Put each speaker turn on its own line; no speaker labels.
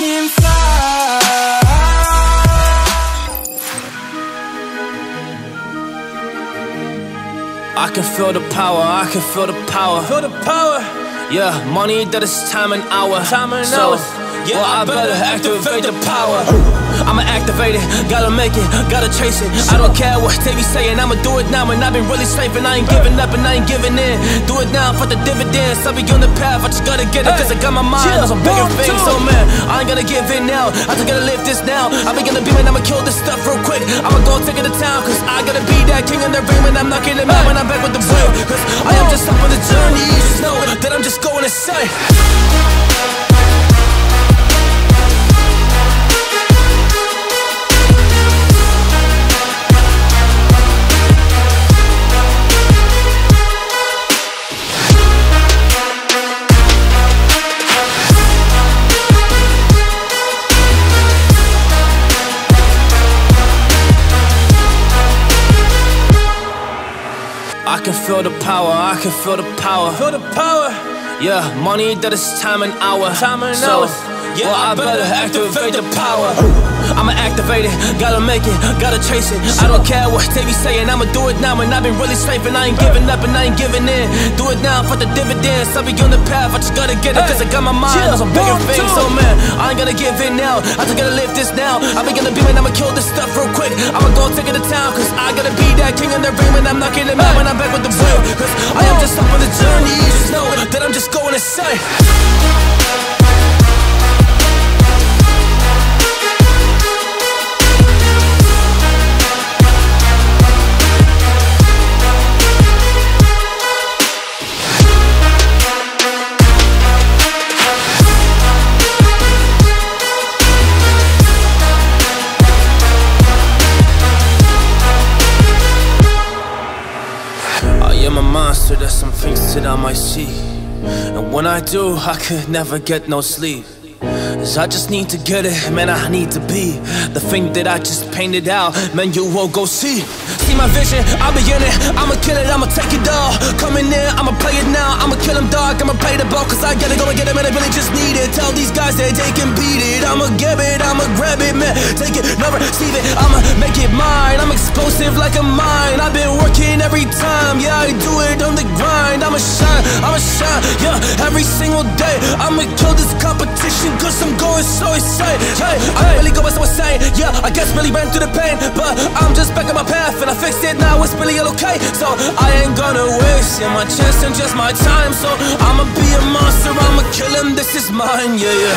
can fly.
I can feel the power, I can feel the power.
Feel the power.
Yeah, money that is time and hour.
Time and
so,
hours. Yeah,
well, I
I
better activate the power. I'ma activate it, gotta make it, gotta chase it. I don't care what they be saying, I'ma do it now. And I've been really slaving, I ain't giving up and I ain't giving in. Do it now for the dividends. I'll be on the path, I just gotta get it, cause I got my mind on some bigger things. So, man, I ain't gonna give in now. I just gotta live this now. I be gonna be man, I'ma kill this stuff real quick. I'ma go take it to town, cause I gotta be that king in the ring when I'm knocking them out when I'm back with the whip. Cause I am just up on the journey, you just know that I'm just going to insane. I can feel the power, I can feel the power.
Feel the power.
Yeah, money that is time and hour.
Time and
so,
hours. Yeah,
well, I
I
better
better
activate the
activate the
power. I'ma activate it, gotta make it, gotta chase it. I don't care what they be saying, I'ma do it now. And I've been really slaving, I ain't giving up and I ain't giving in. Do it now for the dividends. I'll be on the path, I just gotta get it, cause I got my mind on some bigger things. So, man, I ain't gonna give in now. I just gotta live this now. I be gonna be man, I'ma kill this stuff real quick. I'ma go take it to town, cause I gotta be that king in the ring I'm not them out when I'm back with the whip. Cause I am just up on the journey, you just know that I'm just going insane. Monster, there's some things that I might see. And when I do, I could never get no sleep. I just need to get it, man, I need to be The thing that I just painted out, man, you won't go see See my vision, I'll be in it. I'ma kill it, I'ma take it all. Coming in, I'ma play it now. I'ma kill him, dog, I'ma play the ball. Cause I gotta go and get it, man, I really just need it. Tell these guys that they can beat it. I'ma give it, I'ma grab it, man. Take it, never receive it. I'ma make it mine. I'm explosive like a mine. I've been working every time. Yeah, I do it on the grind I'ma shine, I'ma shine Yeah, every single day. I'ma kill this competition Cause I'm going so insane. Hey, I really go so insane Yeah, I guess really ran through the pain But I'm just back on my path And I fixed it now, it's really all okay. So I ain't gonna waste yeah, my chance and just my time. So I'ma be a monster, I'ma kill him This is mine, yeah Yeah,